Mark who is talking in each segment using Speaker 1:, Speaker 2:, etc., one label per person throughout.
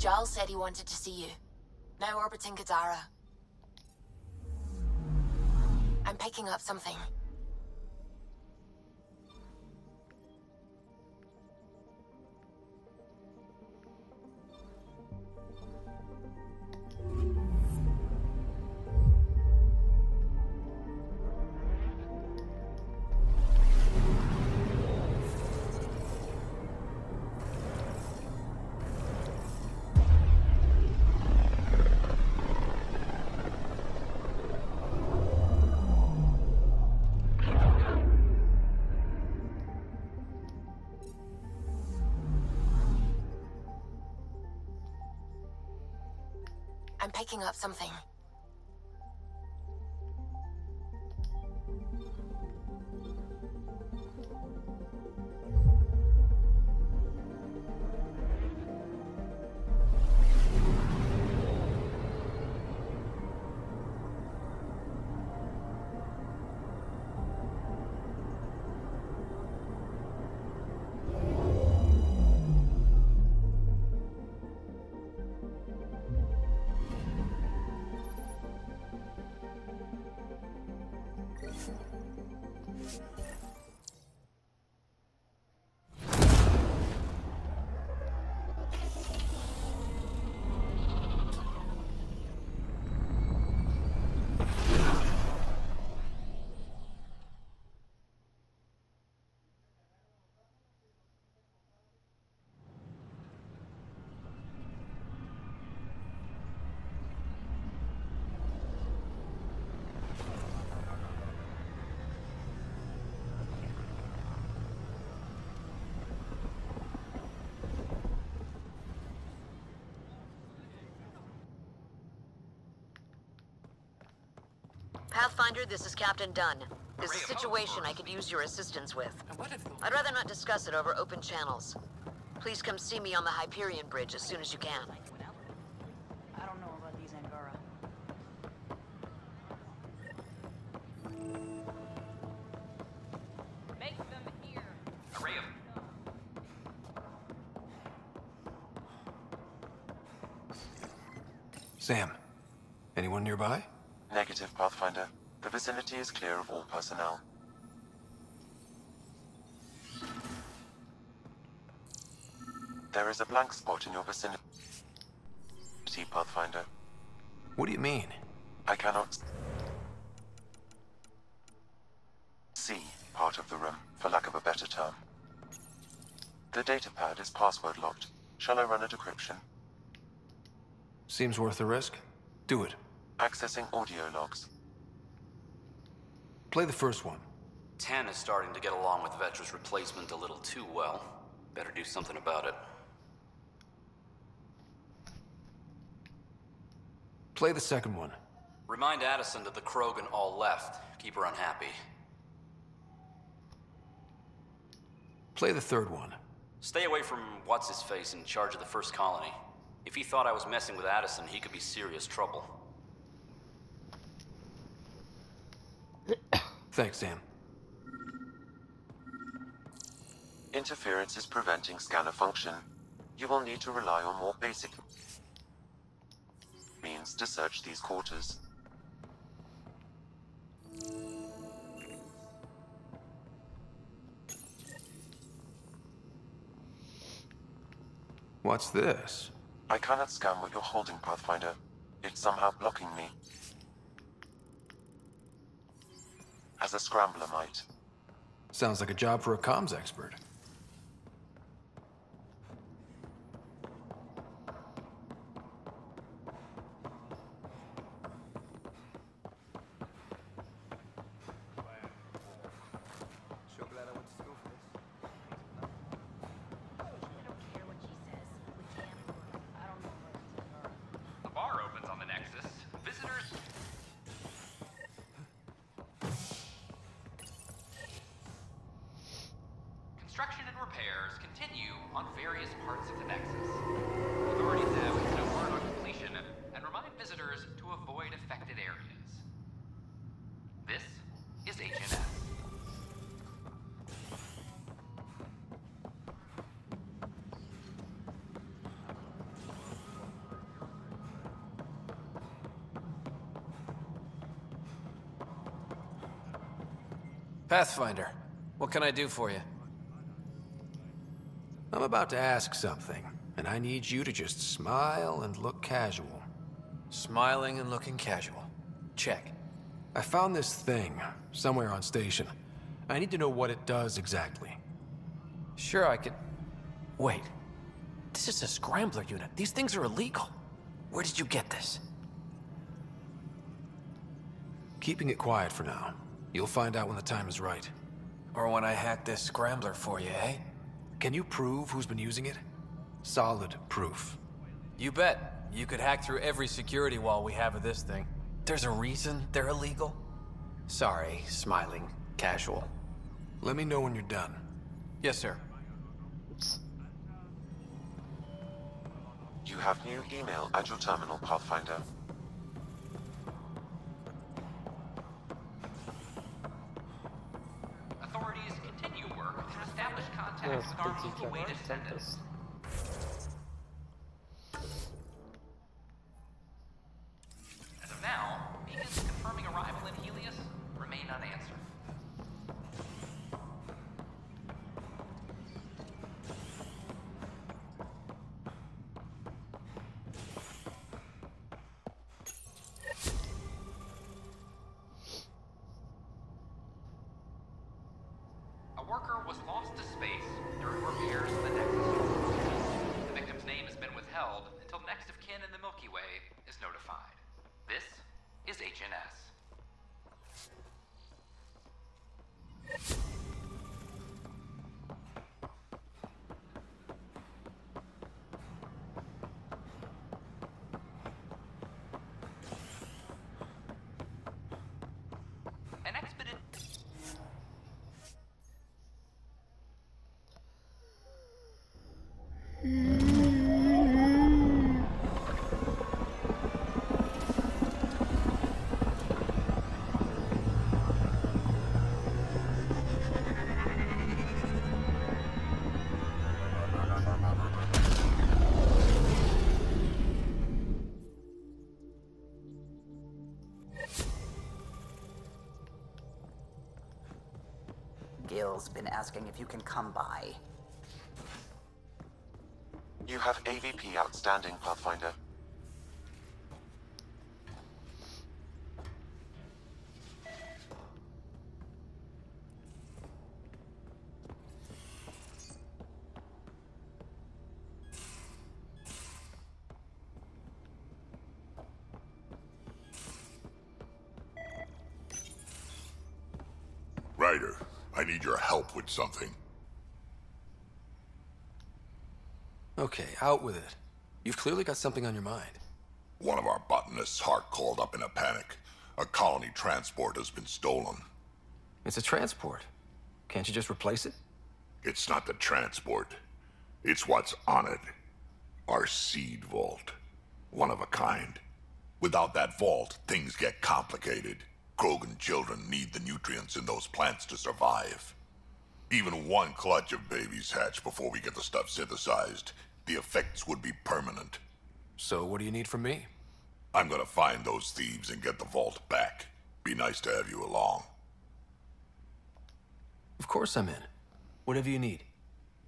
Speaker 1: Giles said he wanted to see you. Now orbiting Kadara. I'm picking up something. Picking up something.
Speaker 2: Pathfinder, this is Captain Dunn. There's a situation I could use your assistance with. I'd rather not discuss it over open channels. Please come see me on the Hyperion Bridge as soon as you can.
Speaker 3: I don't know about these Angara. Make them here.
Speaker 4: Array of
Speaker 5: Sam, anyone nearby?
Speaker 6: Negative, Pathfinder. The vicinity is clear of all personnel. There is a blank spot in your vicinity, Pathfinder.
Speaker 5: What do you mean?
Speaker 6: I cannot see part of the room, for lack of a better term. The datapad is password locked. Shall I run a decryption?
Speaker 5: Seems worth the risk. Do it.
Speaker 6: Accessing audio logs.
Speaker 5: Play the first one.
Speaker 7: Tan is starting to get along with Vetra's replacement a little too well. Better do something about it.
Speaker 5: Play the second one.
Speaker 7: Remind Addison that the Krogan all left. Keep her unhappy.
Speaker 5: Play the third one.
Speaker 7: Stay away from what's-his-face in charge of the first colony. If he thought I was messing with Addison, he could be serious trouble.
Speaker 5: Thanks, Sam.
Speaker 6: Interference is preventing scanner function. You will need to rely on more basic means to search these quarters.
Speaker 5: What's this?
Speaker 6: I cannot scan what you're holding, Pathfinder. It's somehow blocking me. As a scrambler might.
Speaker 5: Sounds like a job for a comms expert.
Speaker 4: construction and repairs continue on various parts of the Nexus. Authorities have no word on completion and remind visitors to avoid affected areas. This is H N F.
Speaker 5: Pathfinder, what can I do for you? I'm about to ask something, and I need you to just smile and look casual. Smiling and looking casual. Check. I found this thing somewhere on station. I need to know what it does exactly. Sure, I could. Wait. This is a scrambler unit. These things are illegal. Where did you get this? Keeping it quiet for now. You'll find out when the time is right. Or when I hack this scrambler for you, eh? Can you prove who's been using it? Solid proof. You bet. You could hack through every security wall we have of this thing. There's a reason they're illegal? Sorry, smiling, casual. Let me know when you're done. Yes, sir.
Speaker 6: You have new email at your terminal, Pathfinder.
Speaker 4: Contact with our local way descendants.
Speaker 8: Gil's been asking if you can come by.
Speaker 6: You have AVP outstanding, Pathfinder.
Speaker 9: Something.
Speaker 5: Okay, out with it. You've clearly got something on your mind.
Speaker 9: One of our botanists' heart called up in a panic. A colony transport has been stolen.
Speaker 5: It's a transport. Can't you just replace it?
Speaker 9: It's not the transport. It's what's on it. Our seed vault. One of a kind. Without that vault, things get complicated. Krogan children need the nutrients in those plants to survive. Even one clutch of babies hatch before we get the stuff synthesized. The effects would be permanent.
Speaker 5: So what do you need from me?
Speaker 9: I'm gonna find those thieves and get the vault back. Be nice to have you along.
Speaker 5: Of course I'm in. Whatever you need.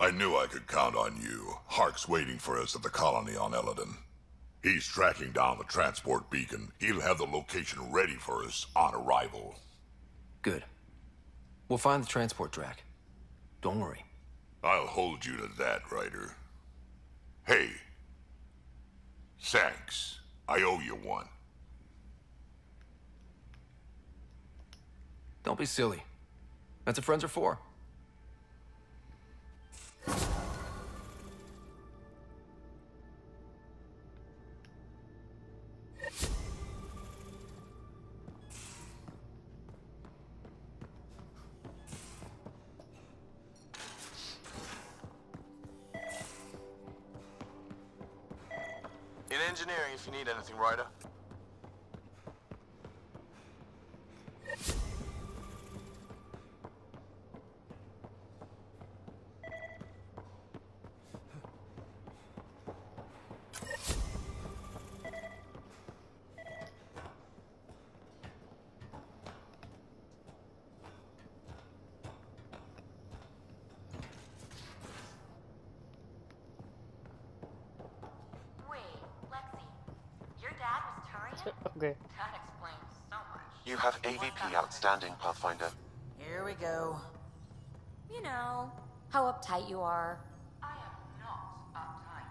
Speaker 9: I knew I could count on you. Hark's waiting for us at the colony on Elaaden. He's tracking down the transport beacon. He'll have the location ready for us on arrival.
Speaker 5: Good. We'll find the transport track. Don't worry.
Speaker 9: I'll hold you to that, Ryder. Hey. Thanks. I owe you one.
Speaker 5: Don't be silly. That's what friends are for.
Speaker 6: AVP outstanding, Pathfinder.
Speaker 8: Here we go.
Speaker 10: You know, how uptight you are.
Speaker 3: I am not uptight.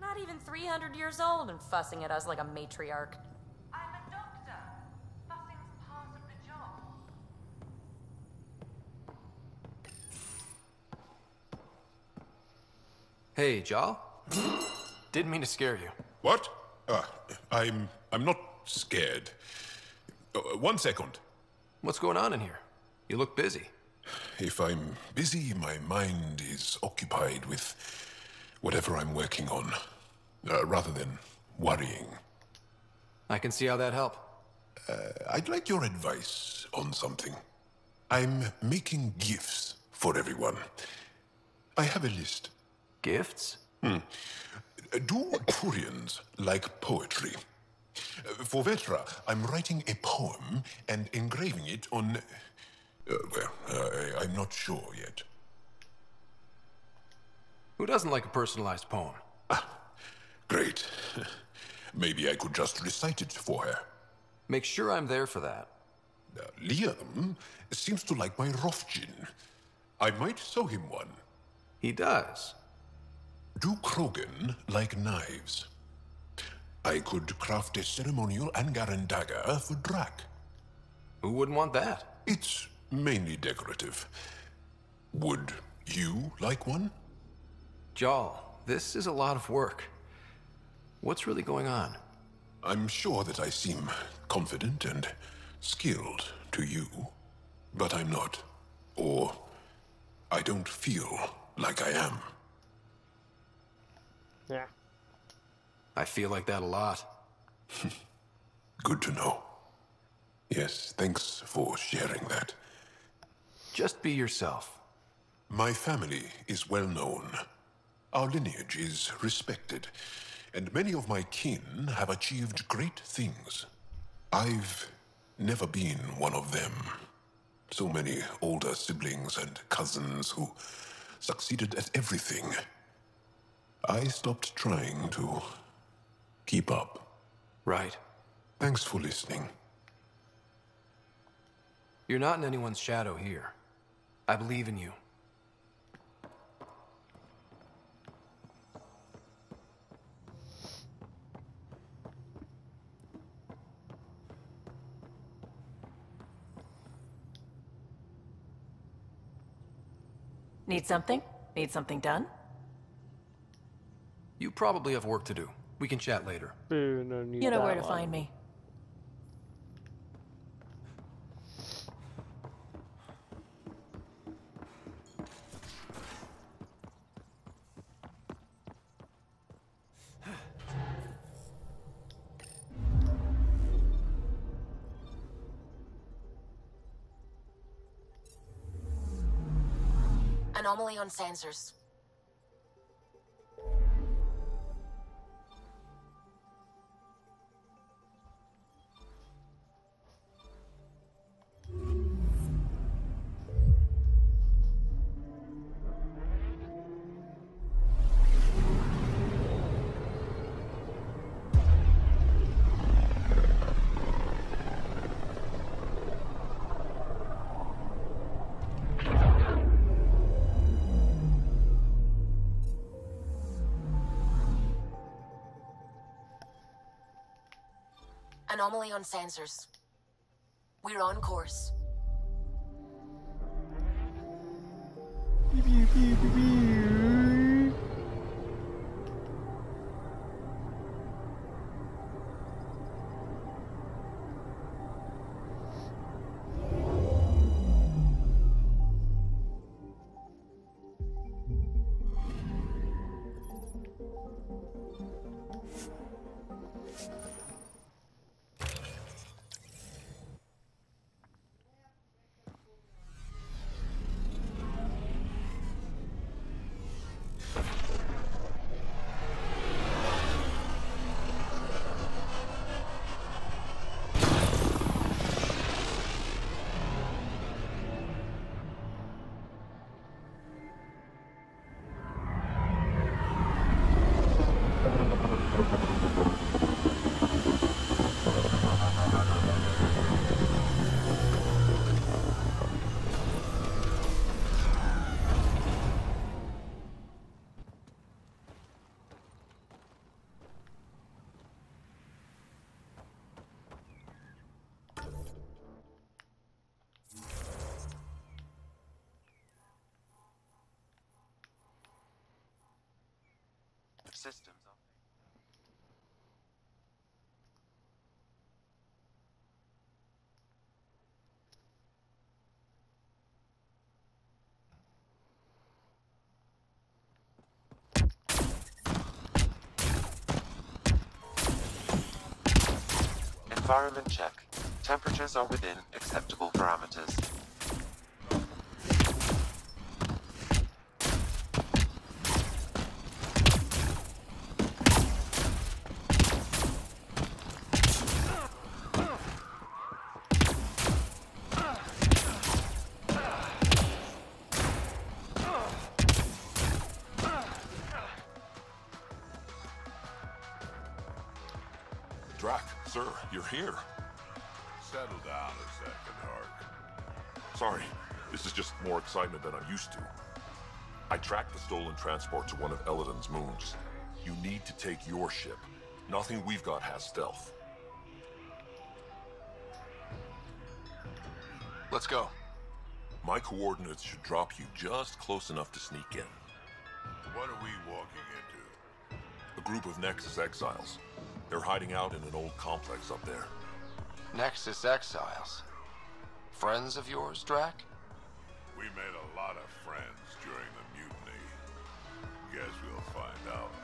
Speaker 10: Not even 300 years old and fussing at us like a matriarch.
Speaker 3: I'm a doctor. Fussing's part of the job.
Speaker 5: Hey, Jaal. Didn't mean to scare you.
Speaker 11: What? Uh, I'm. I'm not scared. Uh, one second.
Speaker 5: What's going on in here? You look busy.
Speaker 11: If I'm busy, my mind is occupied with whatever I'm working on, uh, rather than worrying.
Speaker 5: I can see how that help.
Speaker 11: Uh, I'd like your advice on something. I'm making gifts for everyone. I have a list.
Speaker 5: Gifts?
Speaker 11: Hmm. Do Turians like poetry? For Vetra, I'm writing a poem and engraving it on. Uh, well, uh, I'm not sure yet.
Speaker 5: Who doesn't like a personalized poem?
Speaker 11: Great. Maybe I could just recite it for her.
Speaker 5: Make sure I'm there for that.
Speaker 11: Uh, Liam seems to like my rofjinn. I might sew him one.
Speaker 5: He does.
Speaker 11: Do Krogan like knives? I could craft a ceremonial Angaran dagger for Drack.
Speaker 5: Who wouldn't want that?
Speaker 11: It's mainly decorative. Would you like one?
Speaker 5: Jaal, this is a lot of work. What's really going on?
Speaker 11: I'm sure that I seem confident and skilled to you, but I'm not. Or I don't feel like I am.
Speaker 12: Yeah.
Speaker 5: I feel like that a lot.
Speaker 11: Good to know. Yes, thanks for sharing that.
Speaker 5: Just be yourself.
Speaker 11: My family is well known. Our lineage is respected, and many of my kin have achieved great things. I've never been one of them. So many older siblings and cousins who succeeded at everything. I stopped trying to keep up.
Speaker 5: Right.
Speaker 11: Thanks for listening.
Speaker 5: You're not in anyone's shadow here. I believe in you.
Speaker 13: Need something? Need something done?
Speaker 5: You probably have work to do. We can chat later.
Speaker 12: You know, need
Speaker 13: You know
Speaker 12: that
Speaker 13: where to
Speaker 12: one.
Speaker 13: find me.
Speaker 1: Anomaly on sensors. Anomaly on sensors. We're on course.
Speaker 6: Systems. Environment check. Temperatures are within acceptable parameters.
Speaker 12: Here.
Speaker 9: Settle down a second, Hark.
Speaker 12: Sorry, this is just more excitement than I'm used to. I tracked the stolen transport to one of Elaaden's moons. You need to take your ship. Nothing we've got has stealth.
Speaker 5: Let's go.
Speaker 12: My coordinates should drop you just close enough to sneak in.
Speaker 9: What are we walking into?
Speaker 12: A group of Nexus exiles. They're hiding out in an old complex up there.
Speaker 5: Nexus Exiles. Friends of yours, Drack?
Speaker 9: We made a lot of friends during the mutiny. Guess we'll find out.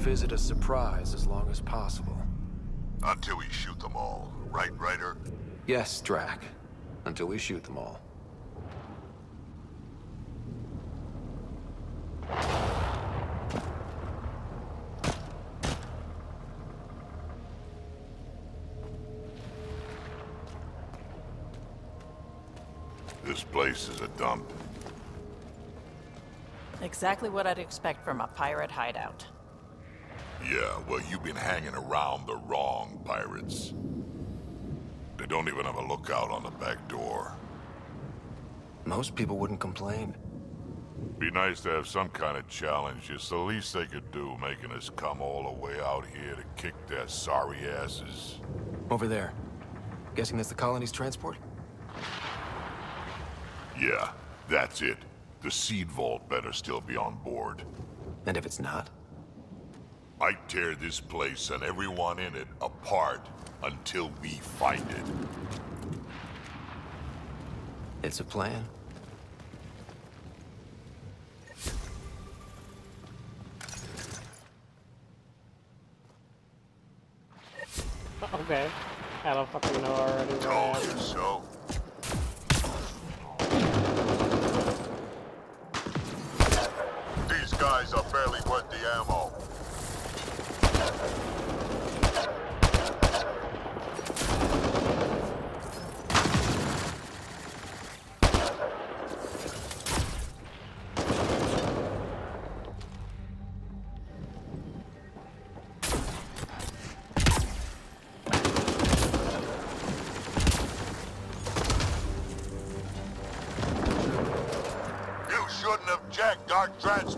Speaker 5: Visit a surprise as long as possible.
Speaker 9: Until we shoot them all. Right, Ryder?
Speaker 5: Yes, Drack. Until we shoot them all.
Speaker 9: This place is a dump.
Speaker 13: Exactly what I'd expect from a pirate hideout.
Speaker 9: Yeah, well, you've been hanging around the wrong pirates. They don't even have a lookout on the back door.
Speaker 5: Most people wouldn't complain.
Speaker 9: Be nice to have some kind of challenge. It's the least they could do, making us come all the way out here to kick their sorry asses.
Speaker 5: Over there. Guessing that's the colony's transport?
Speaker 9: Yeah, that's it. The seed vault better still be on board.
Speaker 5: And if it's not?
Speaker 9: I tear this place and everyone in it apart until we find it.
Speaker 5: It's a plan.
Speaker 14: Okay. I don't fucking know already.
Speaker 9: Told you so. These guys are barely worth the ammo. Have jacked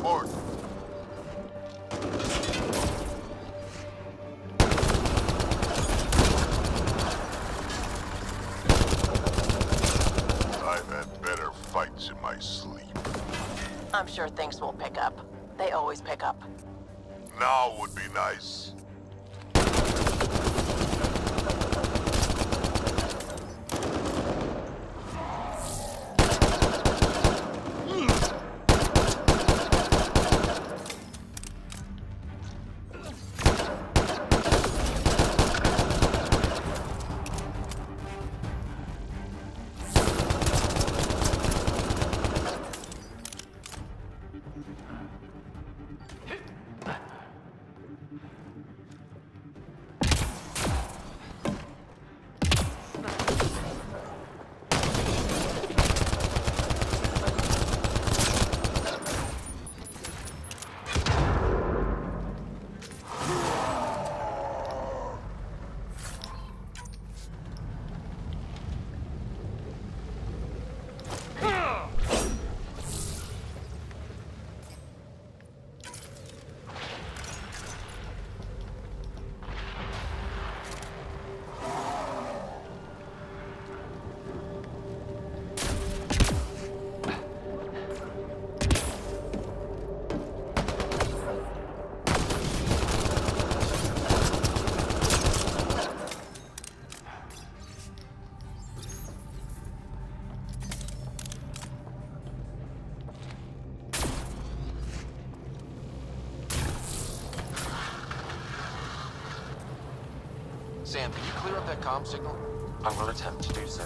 Speaker 5: Sam, can you clear up that comm signal?
Speaker 6: I will attempt to do so.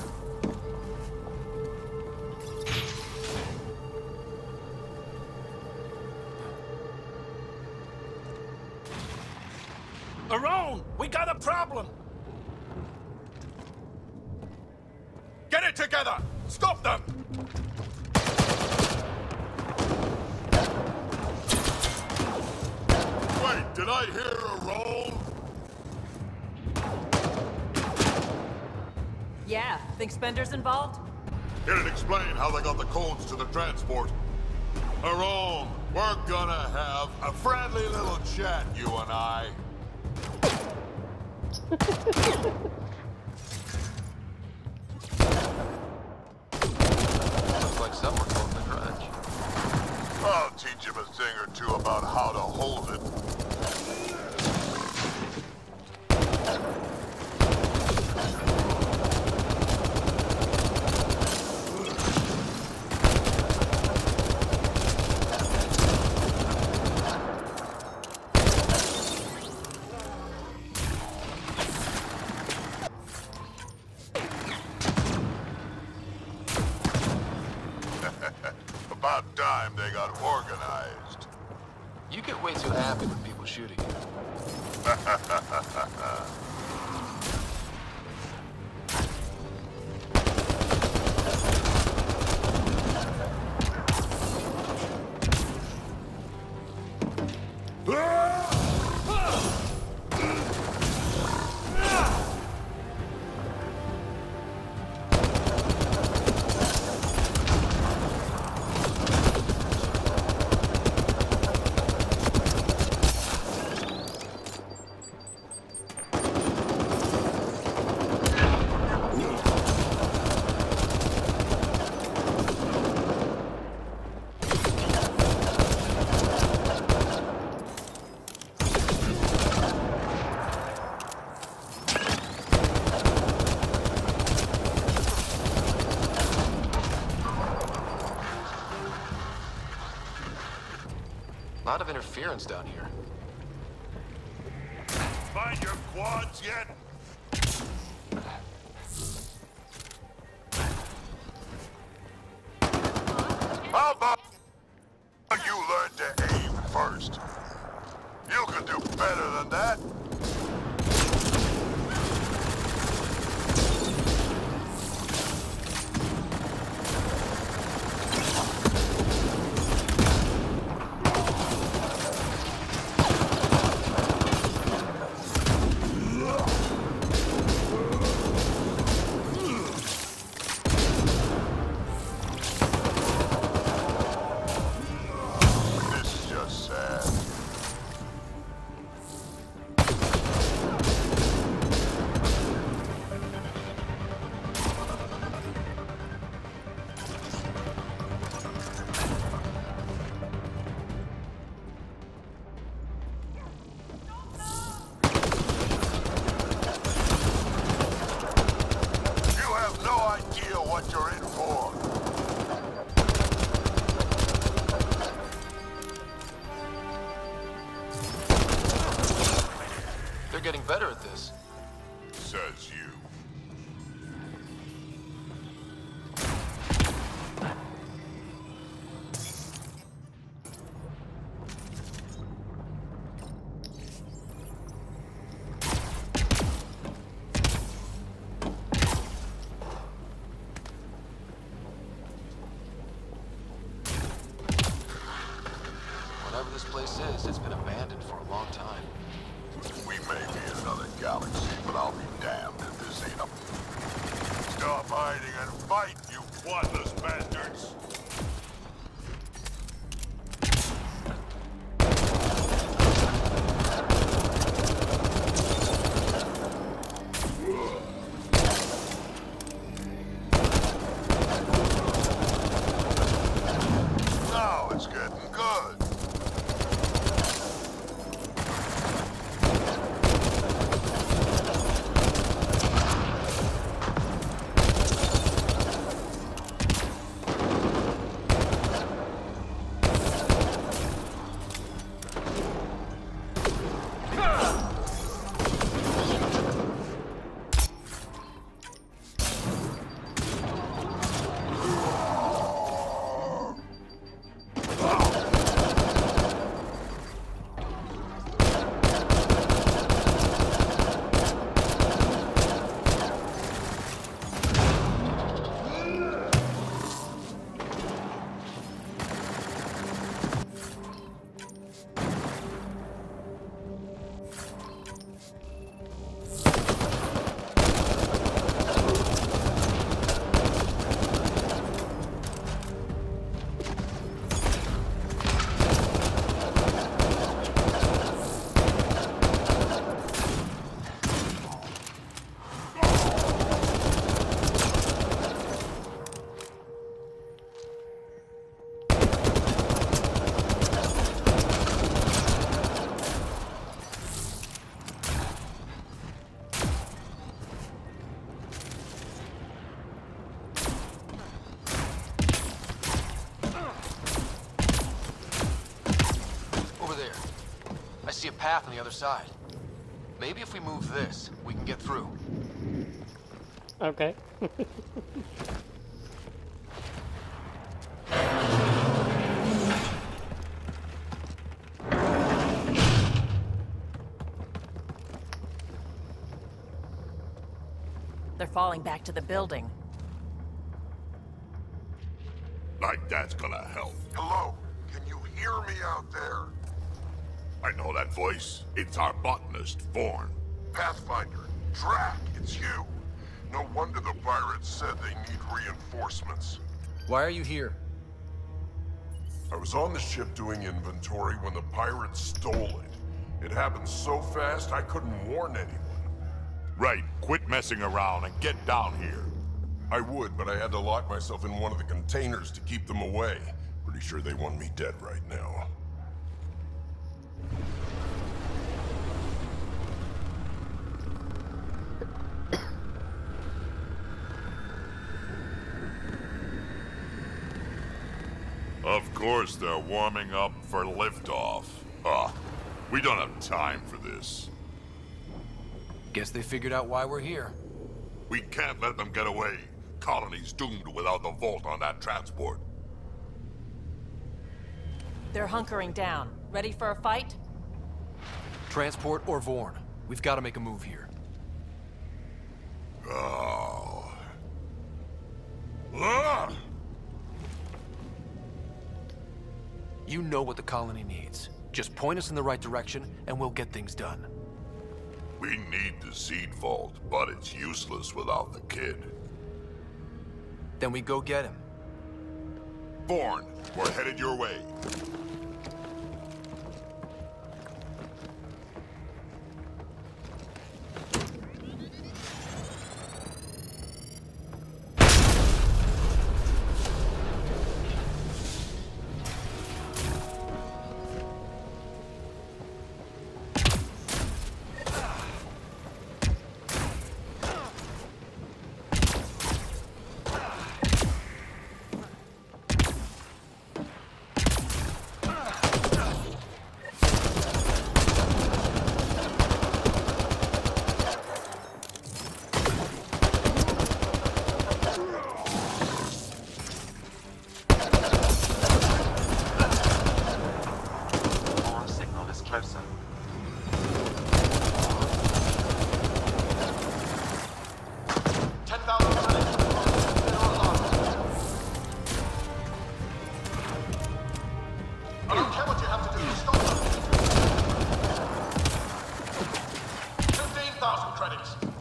Speaker 9: to the transport. Jerome, we're gonna have a friendly little chat.
Speaker 5: lot of interference down here.
Speaker 9: Find your quads yet? How about you learn to aim first? You can do better than that. Stop hiding and fight, you thoughtless bandits!
Speaker 5: Path on the other side. Maybe if we move this, we can get through.
Speaker 14: Okay.
Speaker 13: They're falling back to the building.
Speaker 9: Like that's gonna help.
Speaker 15: Hello? Can you hear me out there?
Speaker 9: I know that voice. It's our botanist, Vorn.
Speaker 15: Pathfinder, Drack, it's you. No wonder the pirates said they need reinforcements.
Speaker 5: Why are you here?
Speaker 15: I was on the ship doing inventory when the pirates stole it. It happened so fast I couldn't warn anyone.
Speaker 9: Right, quit messing around and get down here.
Speaker 15: I would, but I had to lock myself in one of the containers to keep them away. Pretty sure they want me dead right now.
Speaker 9: Of course they're warming up for liftoff. Ah, we don't have time for this.
Speaker 5: Guess they figured out why we're here.
Speaker 9: We can't let them get away. Colony's doomed without the vault on that transport.
Speaker 13: They're hunkering down. Ready for a fight?
Speaker 5: Transport or Vorn. We've got to make a move here.
Speaker 9: Oh. Ah!
Speaker 5: You know what the colony needs. Just point us in the right direction, and we'll get things done.
Speaker 9: We need the seed vault, but it's useless without the kid.
Speaker 5: Then we go get him.
Speaker 9: Vorn, we're headed your way.
Speaker 16: 1,000 credits.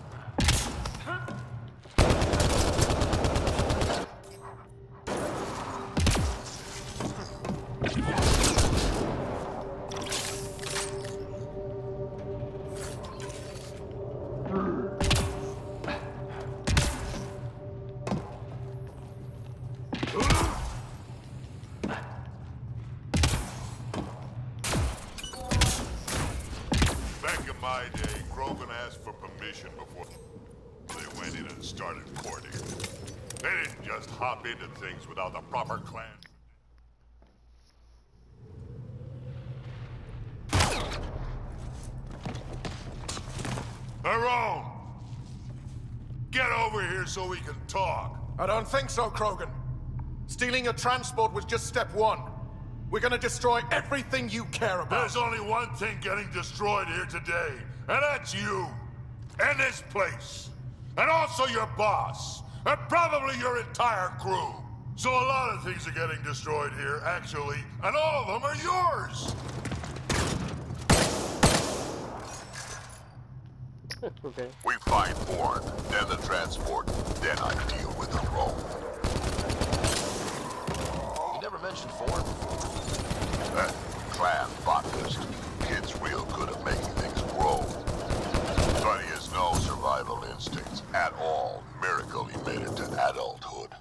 Speaker 9: Haron! Get over here so we can talk.
Speaker 16: I don't think so, Krogan. Stealing a transport was just step one. We're gonna destroy everything you care about.
Speaker 9: There's only one thing getting destroyed here today, and that's you. And this place. And also your boss. And probably your entire crew. So a lot of things are getting destroyed here, actually, and all of them are yours.
Speaker 14: okay.
Speaker 9: We find Vorn, then the transport, then I deal with the Rome.
Speaker 5: You never mentioned Vorn before.
Speaker 9: That clan botanist, kid's real good at making things grow. But he has no survival instincts at all. Miracle he made it to adulthood.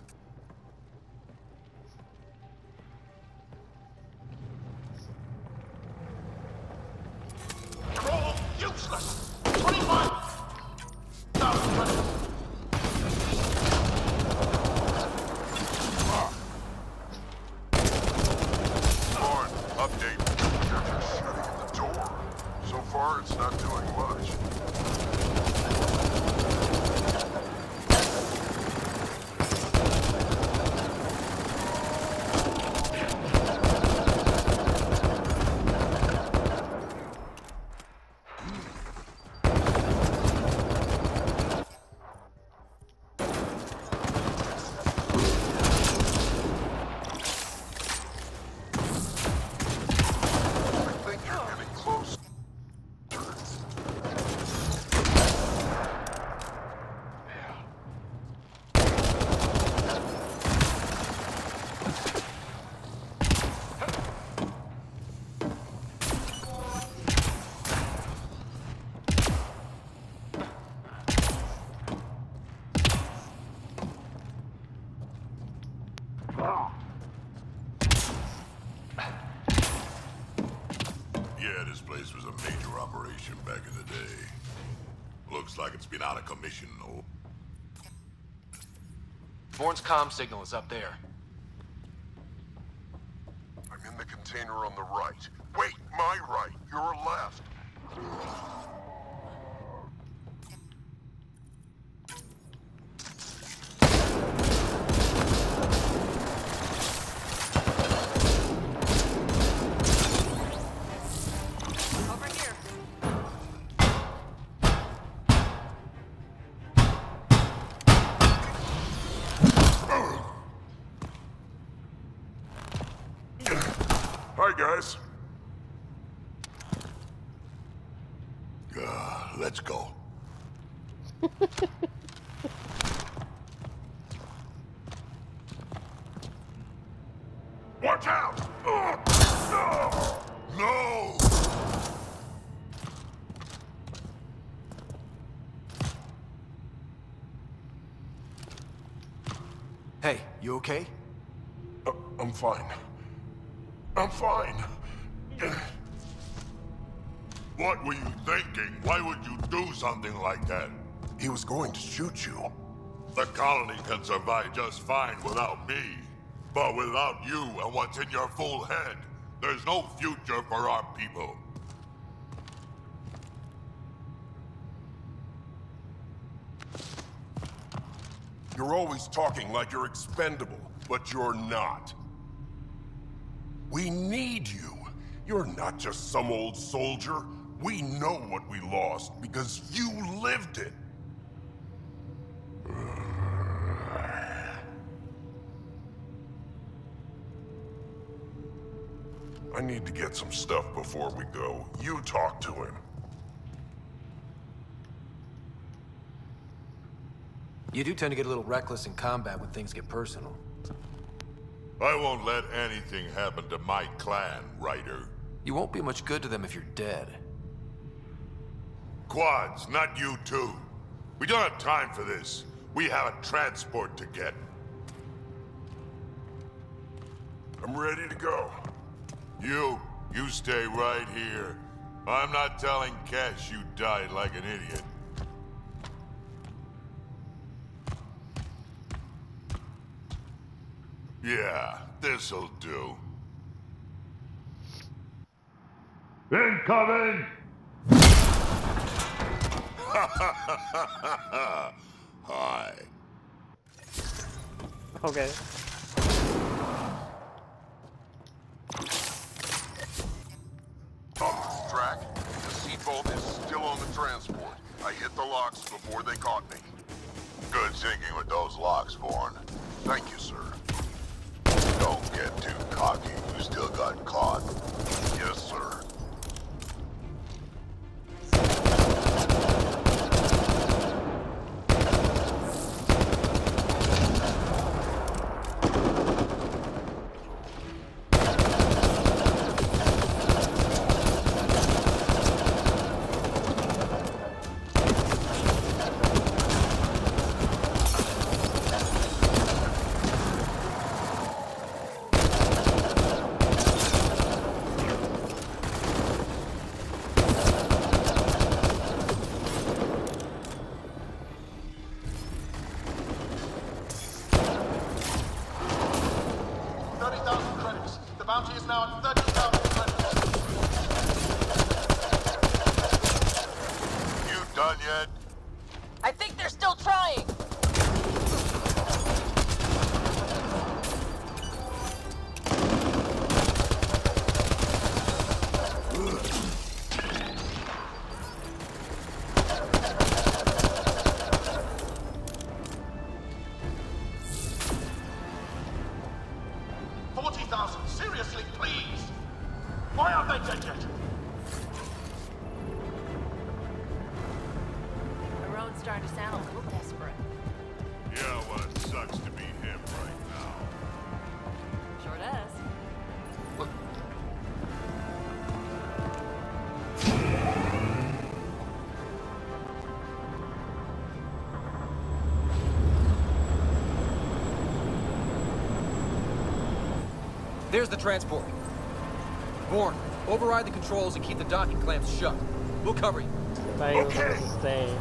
Speaker 5: Vorn's comm signal is up there.
Speaker 15: I'm in the container on the right. Wait, my right. Your left.
Speaker 2: Over here.
Speaker 15: Hi, guys.
Speaker 9: Uh, let's go.
Speaker 15: Watch out! Ugh! No! No!
Speaker 5: Hey, you okay?
Speaker 15: Uh, I'm fine. I'm fine.
Speaker 9: What were you thinking? Why would you do something like that?
Speaker 15: He was going to shoot you.
Speaker 9: The colony can survive just fine without me. But without you and what's in your full head, there's no future for our people.
Speaker 15: You're always talking like you're expendable, but you're not. We need you. You're not just some old soldier. We know what we lost because you lived it. I need to get some stuff before we go. You talk to him.
Speaker 5: You do tend to get a little reckless in combat when things get personal.
Speaker 9: I won't let anything happen to my clan, Ryder.
Speaker 5: You won't be much good to them if you're dead.
Speaker 9: Quads, not you too. We don't have time for this. We have a transport to get.
Speaker 15: I'm ready to go.
Speaker 9: You, you stay right here. I'm not telling Kesh you died like an idiot. Yeah, this'll do. Incoming! Hi.
Speaker 14: Okay.
Speaker 15: Drack, the seat vault is still on the transport. I hit the locks before they caught me.
Speaker 9: Good thinking with those locks, Vorn.
Speaker 15: Thank you, sir.
Speaker 9: Don't get too cocky. You still got caught.
Speaker 16: the
Speaker 5: transport. Vorn, override the controls and keep the docking clamps shut. We'll cover you.
Speaker 9: Okay.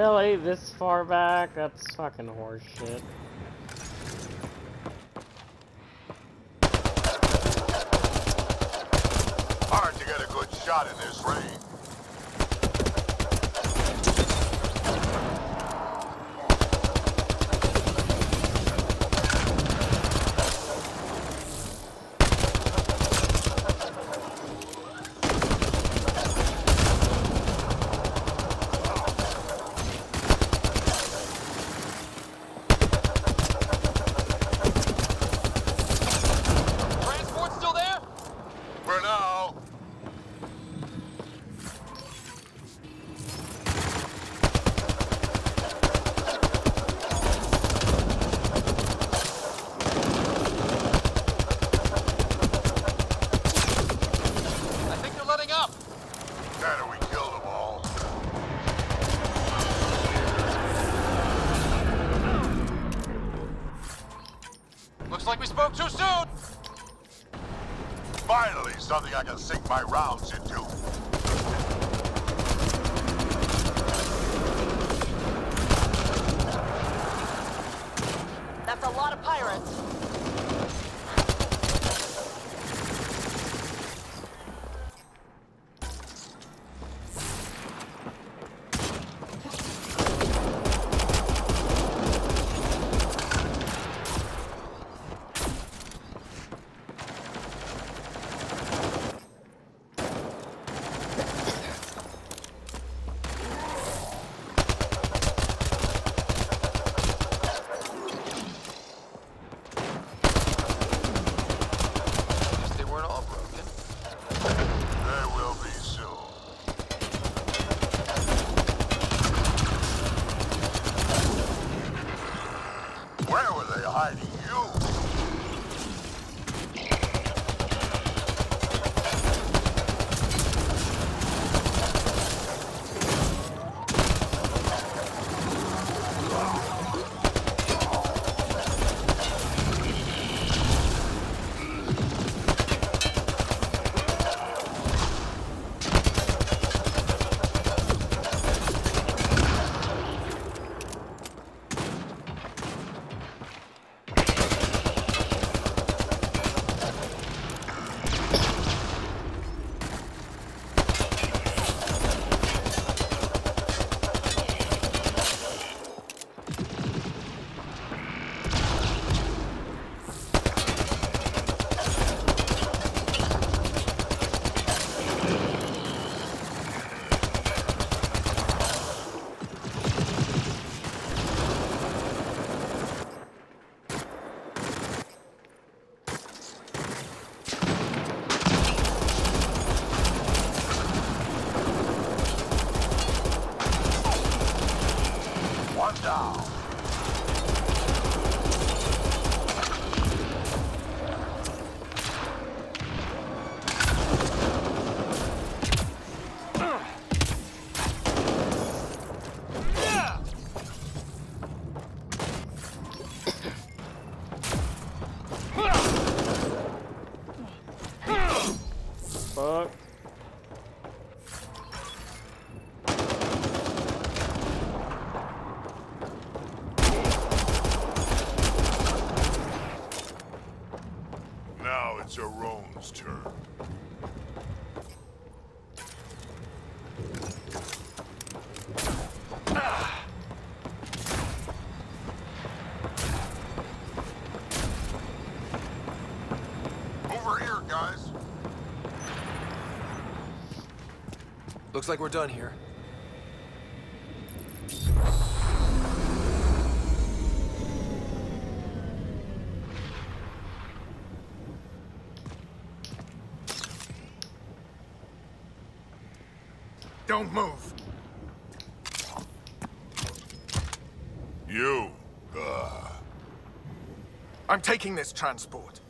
Speaker 14: Really? This far back? That's fucking horseshit.
Speaker 17: Hard to get a good shot in this range. My rounds
Speaker 18: like
Speaker 9: we're
Speaker 5: done here.
Speaker 16: Don't move.
Speaker 9: You. Uh,
Speaker 16: I'm taking this transport.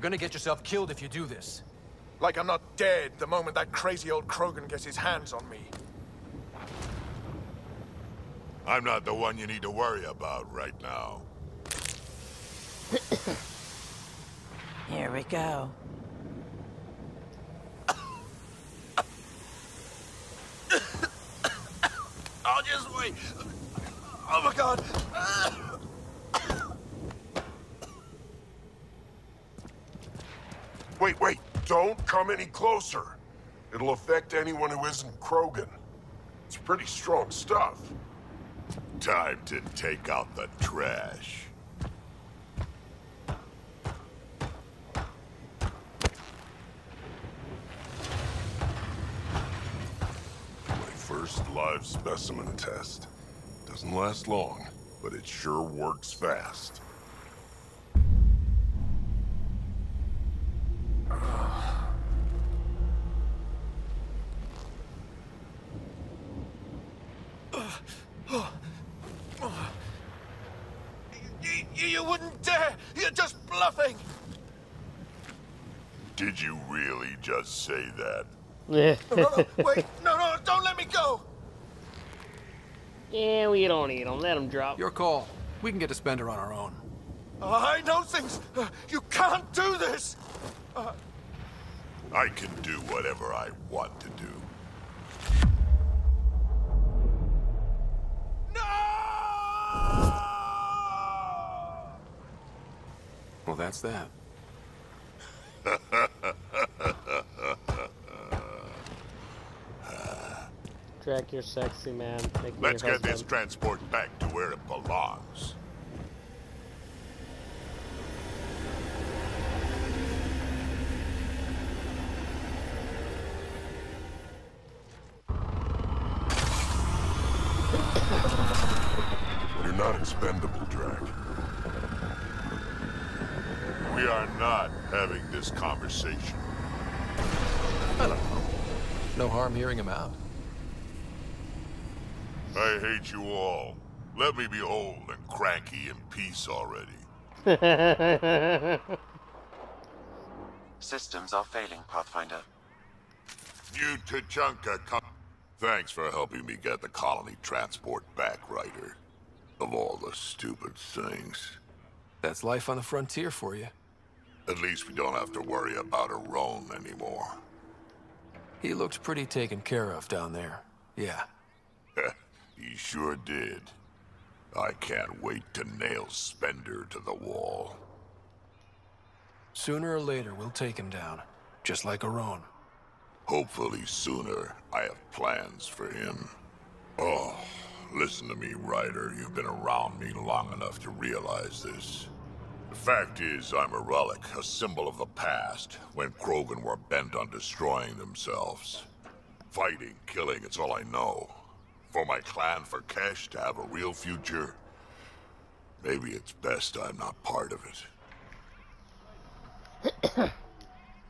Speaker 5: You're gonna get yourself killed if you do this.
Speaker 16: Like I'm not dead the moment that crazy old Krogan gets his hands on me.
Speaker 9: I'm not the one you need to worry about right now.
Speaker 13: Here we go.
Speaker 16: I'll just wait. Oh my god.
Speaker 15: Wait, wait, don't come any closer. It'll affect anyone who isn't Krogan. It's pretty strong stuff.
Speaker 9: Time to take out the trash.
Speaker 15: My first live specimen test. Doesn't last long, but it sure works fast.
Speaker 16: You, you wouldn't dare! You're just bluffing!
Speaker 9: Did you really just say that?
Speaker 14: Yeah.
Speaker 16: No, no, no, wait, no, no, don't let me go!
Speaker 14: yeah, we don't need him. Let him drop.
Speaker 5: Your call. We can get to Spender on our own.
Speaker 16: I know things! Uh, You can't do this! Uh,
Speaker 9: I can do whatever I want to do. No!
Speaker 5: Well, that's that.
Speaker 14: Drack, you're sexy, man. Make
Speaker 9: Let's
Speaker 14: your
Speaker 9: get this transport back to where it belongs.
Speaker 15: You're not expendable, Drack.
Speaker 9: We are not having this conversation.
Speaker 5: I don't know. No harm hearing him out.
Speaker 9: I hate you all. Let me be old and cranky in peace already.
Speaker 6: Systems are failing, Pathfinder.
Speaker 9: You Tachanka, come. Thanks for helping me get the colony transport back, Ryder. Of all the stupid things.
Speaker 5: That's life on the frontier for you.
Speaker 9: At least we don't have to worry about Haron anymore.
Speaker 5: He looked pretty taken care of down there. Yeah.
Speaker 9: he sure did. I can't wait to nail Spender to the wall.
Speaker 5: Sooner or later, we'll take him down. Just like Haron.
Speaker 9: Hopefully sooner. I have plans for him. Oh, listen to me, Ryder. You've been around me long enough to realize this. The fact is, I'm a relic, a symbol of the past, when Krogan were bent on destroying themselves. Fighting, killing, it's all I know. For my clan, for Kesh to have a real future, maybe it's best I'm not part of it.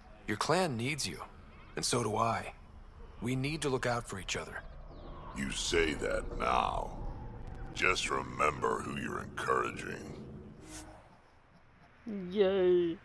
Speaker 5: Your clan needs you, and so do I. We need to look out for each other.
Speaker 9: You say that now. Just remember who you're encouraging.
Speaker 14: Yay.